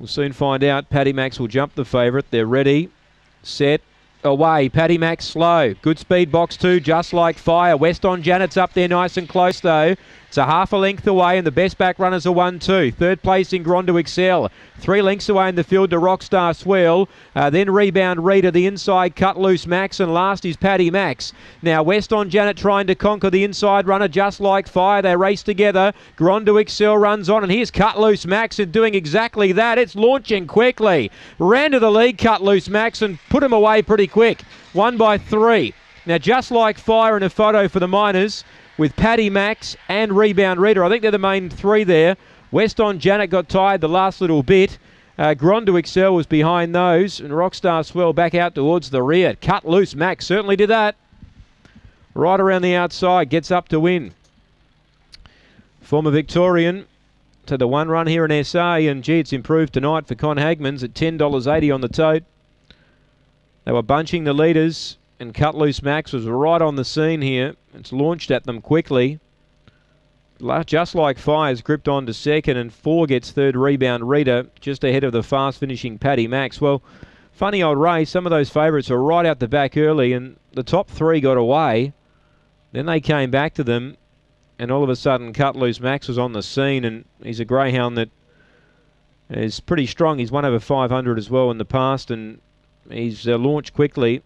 We'll soon find out. Paddy Max will jump the favourite. They're ready, set, away. Paddy Max slow. Good speed box two, just like fire. West on Janet's up there nice and close though. A half a length away, and the best back runners are one two. Third place in Grand Excel. Three lengths away in the field to Rockstar Swell. Uh, then rebound Rita, the inside cut loose Max, and last is Paddy Max. Now West on Janet trying to conquer the inside runner just like fire. They race together. Grand Excel runs on, and here's cut loose Max and doing exactly that. It's launching quickly. Ran to the lead, cut loose Max, and put him away pretty quick. One by three. Now, just like fire in a photo for the minors, with Paddy Max and Rebound Rita. I think they're the main three there. West on Janet got tired the last little bit. Uh, Grand to Excel was behind those, and Rockstar Swell back out towards the rear. Cut loose. Max certainly did that. Right around the outside, gets up to win. Former Victorian to the one run here in SA, and gee, it's improved tonight for Con Hagmans at $10.80 on the tote. They were bunching the leaders and Cut Loose Max was right on the scene here. It's launched at them quickly. Just like Fires gripped on to second, and four gets third rebound. Rita just ahead of the fast finishing Paddy Max. Well, funny old race. Some of those favourites were right out the back early, and the top three got away. Then they came back to them, and all of a sudden, Cut Loose Max was on the scene, and he's a greyhound that is pretty strong. He's won over 500 as well in the past, and he's uh, launched quickly.